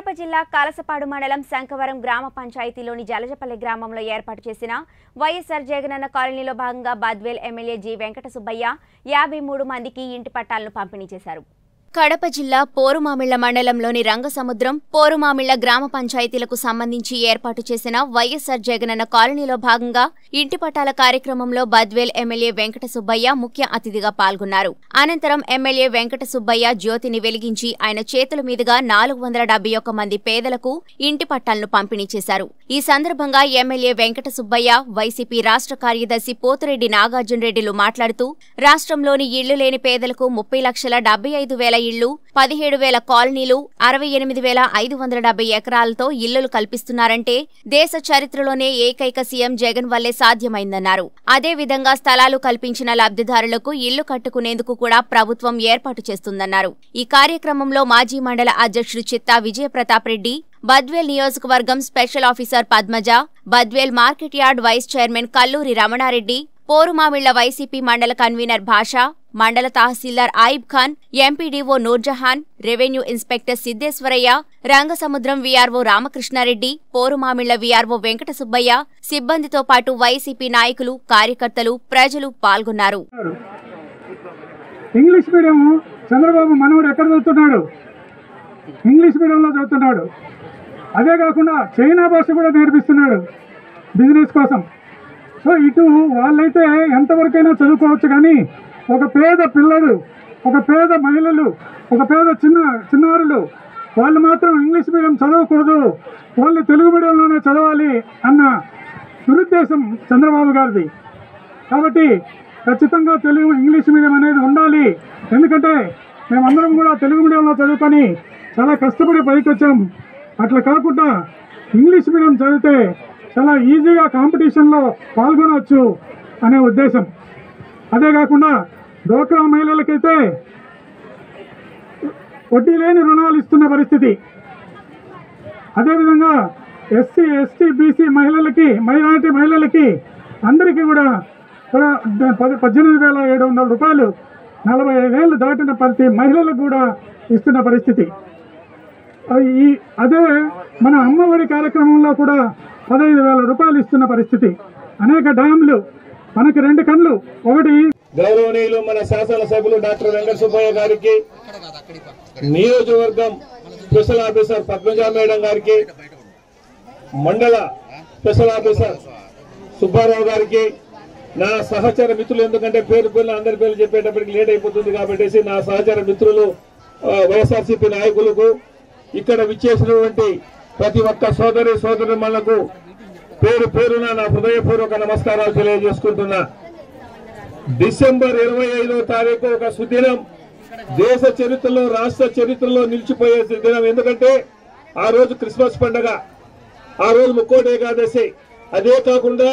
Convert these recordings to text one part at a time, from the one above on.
కడప జిల్లా కాలసపాడు మండలం శంఖవరం గ్రామ పంచాయతీలోని జలజపల్లి గ్రామంలో ఏర్పాటు చేసిన వైఎస్ఆర్ జగనన్న కాలనీలో భాగంగా బద్వేల్ ఎమ్మెల్యే జి వెంకట సుబ్బయ్య యాభై మూడు మందికి ఇంటి పట్టాలను పంపిణీ చేశారు. కడప జిల్లా పోరుమామిళ్ళ మండలంలోని రంగసముద్రం పోరుమామిళ్ళ గ్రామ పంచాయతీలకు సంబంధించి ఏర్పాటు చేసిన వైఎస్సార్ జగనన్న కాలనీలో భాగంగా ఇంటి పట్టాల కార్యక్రమంలో బద్వేల్ ఎమ్మెల్యే వెంకట సుబ్బయ్య ముఖ్య అతిథిగా పాల్గొన్నారు. అనంతరం ఎమ్మెల్యే వెంకట సుబ్బయ్య జ్యోతిని వెలిగించి ఆయన చేతుల మీదుగా నాలుగు వందల డెబ్బై ఒక్క మంది పేదలకు ఇంటి పట్టాలను పంపిణీ చేశారు. ఈ సందర్భంగా ఎమ్మెల్యే వెంకట సుబ్బయ్య వైసీపీ రాష్ట్ర కార్యదర్శి పోతిరెడ్డి నాగార్జున రెడ్డిలు మాట్లాడుతూ రాష్ట్రంలోని ఇళ్ళు లేని పేదలకు ముప్పై లక్షల డెబ్బై ఐదు వేల ఇళ్ళు పదిహేడు వేల కాలనీలు అరవై ఎనిమిది వేల ఐదు వందల డెబ్బై ఎకరాలతో ఇళ్ళు కల్పిస్తున్నారంటే దేశ చరిత్రలోనే ఏకైక సీఎం జగన్ వల్లే సాధ్యమైందన్నారు. అదే విధంగా స్థలాలు కల్పించిన లబ్ధిదారులకు ఇళ్ళు కట్టుకునేందుకు కూడా ప్రభుత్వం ఏర్పాటు చేస్తుందన్నారు. ఈ కార్యక్రమంలో మాజీ మండల అధ్యక్షుడు చిత్తా విజయప్రతాప్ రెడ్డి బద్వేల్ నియోజకవర్గం special officer Padmaja Badvel market yard vice chairman Kalluri Ramana Reddy Porumamilla YCP మండల కన్వీనర్ భాషా మండల tahsildar Ayub Khan MPDO Noorjahan revenue inspector Siddeswaraiah Rangasamudram VRO Ramakrishna Reddy Porumamilla VRO Venkata Subbaiah సిబ్బందితో పాటు వైసీపీ నాయకులు కార్యకర్తలు ప్రజలు పాల్గొన్నారు. English medium Chandrababu మనవడు ఎక్కడ చదువుతున్నాడు? ఇంగ్లీష్ మీడియంలో చదువుతున్నాడు. అదే కాకుండా చైనా భాష కూడా నేర్పిస్తున్నాడు బిజినెస్ కోసం. సో ఇటు వాళ్ళైతే ఎంతవరకైనా చదువుకోవచ్చు కానీ ఒక పేద పిల్లలు ఒక పేద మహిళలు ఒక పేద చిన్న చిన్నారులు వాళ్ళు మాత్రం ఇంగ్లీష్ మీడియం చదవకూడదు వాళ్ళు తెలుగు మీడియంలోనే చదవాలి అన్న దురుద్దేశం చంద్రబాబు గారిది. కాబట్టి ఖచ్చితంగా తెలుగు ఇంగ్లీష్ మీడియం అనేది ఉండాలి. ఎందుకంటే మేమందరం కూడా తెలుగు మీడియంలో చదువుకొని చాలా కష్టపడి పైకి వచ్చాం అట్లా కాకుండా ఇంగ్లీష్ మీడియం చదివితే చాలా ఈజీగా కాంపిటీషన్లో పాల్గొనవచ్చు అనే ఉద్దేశం. అదే కాకుండా డోక్రా మహిళలకైతే వడ్డీ లేని రుణాలు ఇస్తున్న పరిస్థితి. అదేవిధంగా ఎస్సీ ఎస్టీ బీసీ మహిళలకి మైనారిటీ మహిళలకి అందరికీ కూడా పది పద్దెనిమిది వేల ఏడు వందల రూపాయలు నలభై ఐదేళ్ళు దాటిన ప్రతి మహిళలకు కూడా ఇస్తున్న పరిస్థితి. ఈ అదే మన అమ్మఒడి కార్యక్రమంలో కూడా పదహైదు వేల రూపాయలు ఇస్తున్న పరిస్థితి. అనేక డ్యాంలు మనకి రెండు కళ్ళు ఒకటి గౌరవనీయులు మన శాసనసభ్యులు డాక్టర్ వెంకట సుబ్బయ్య గారికి నియోజకవర్గం స్పెషల్ ఆఫీసర్ పద్మజా మేడం గారికి మండల స్పెషల్ ఆఫీసర్ సుబ్బారావు గారికి నా సహచర మిత్రులు ఎందుకంటే పేరు పేర్లు అందరి పేర్లు చెప్పేటప్పటికి లేట్ అయిపోతుంది కాబట్టి నా సహచర మిత్రులు వైఎస్ఆర్సీపీ నాయకులకు ఇక్కడ విచ్చేసినటువంటి ప్రతి ఒక్క సోదరి సోదరులకు పేరు పేరున నా హృదయపూర్వక నమస్కారాలు తెలియజేసుకుంటున్నా. డిసెంబర్ ఇరవై ఐదో తారీఖు ఒక సుదినం దేశ చరిత్రలో రాష్ట్ర చరిత్రలో నిలిచిపోయే దినం. ఎందుకంటే ఆ రోజు క్రిస్మస్ పండగ ఆ రోజు ముక్కోటి ఏకాదశి. అదే కాకుండా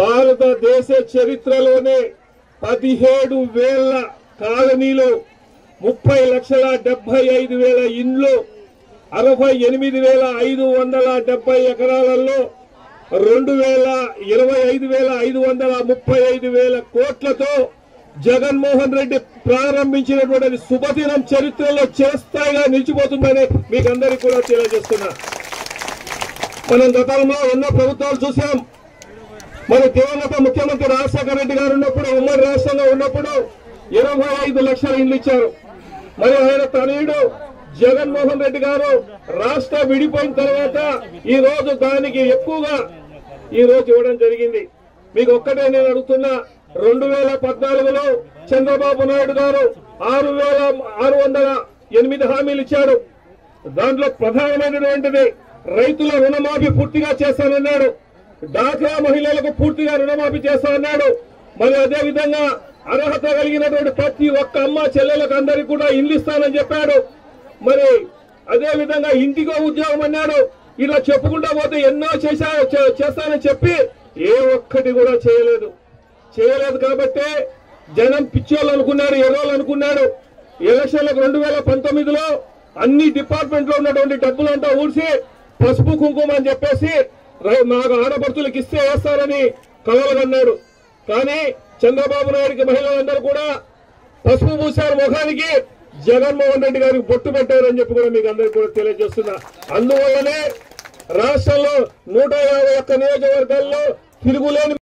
భారతదేశ చరిత్రలోనే పదిహేడు వేల కాలనీలు ముప్పై లక్షల డెబ్బై ఐదు వేల ఇండ్లు అరవై ఎనిమిది వేల ఐదు వందల డెబ్బై ఎకరాలలో రెండు వేల ఇరవై ఐదు వేల ఐదు వందల ముప్పై ఐదు వేల కోట్లతో జగన్మోహన్ రెడ్డి ప్రారంభించినటువంటి శుభదినం చరిత్రలో చిరస్థాయిగా నిలిచిపోతుందని మీకు అందరికీ కూడా తెలియజేస్తున్నా. మనం గతంలో ఎన్నో ప్రభుత్వాలు చూసాం మన దివంగత ముఖ్యమంత్రి రాజశేఖర రెడ్డి గారు ఉన్నప్పుడు ఉమ్మడి రాష్ట్రంలో ఉన్నప్పుడు ఇరవై ఐదు లక్షల ఇండ్లు ఇచ్చారు. మరి ఆయన తనయుడు జగన్మోహన్ రెడ్డి గారు రాష్ట్ర విడిపోయిన తర్వాత ఈ రోజు దానికి ఎక్కువగా ఈ రోజు ఇవ్వడం జరిగింది. మీకు ఒక్కటే నేను అడుగుతున్నా రెండు వేల పద్నాలుగులో చంద్రబాబు నాయుడు గారు ఆరు వేల ఆరు వందల ఎనిమిది హామీలు ఇచ్చాడు. దాంట్లో ప్రధానమైనటువంటిది రైతుల రుణమాఫీ పూర్తిగా చేస్తానన్నాడు. డాక్రా మహిళలకు పూర్తిగా రుణమాఫీ చేస్తానన్నాడు. మరి అదే విధంగా అర్హత కలిగినటువంటి ప్రతి ఒక్క అమ్మ చెల్లెలకు అందరికీ కూడా ఇల్లు ఇస్తానని చెప్పాడు. మరి అదే విధంగా ఇంటికో ఉద్యోగం అన్నాడు. ఇలా చెప్పుకుంటా పోతే ఎన్నో చేశా చేస్తానని చెప్పి ఏ ఒక్కటి కూడా చేయలేదు. చేయలేదు కాబట్టి జనం పిచ్చోళ్ళు అనుకున్నాడు ఎర్రోళ్ళు అనుకున్నాడు ఎలక్షన్లకు రెండు వేల పంతొమ్మిదిలో అన్ని డిపార్ట్మెంట్లో ఉన్నటువంటి డబ్బులంతా ఊడ్చి పసుపు కుంకుమ అని చెప్పేసి మాకు ఆడపడుతులకు ఇస్తే వేస్తారని కలవగన్నాడు కానీ చంద్రబాబు నాయుడికి మహిళలందరూ కూడా పసుపు పూశారు ముఖానికి. జగన్మోహన్ రెడ్డి గారికి బొట్టు పెట్టారని చెప్పి కూడా మీకు అందరికీ కూడా తెలియజేస్తున్నా. అందువల్లనే రాష్ట్రంలో నూట యాభై నియోజకవర్గాల్లో తిరుగులేని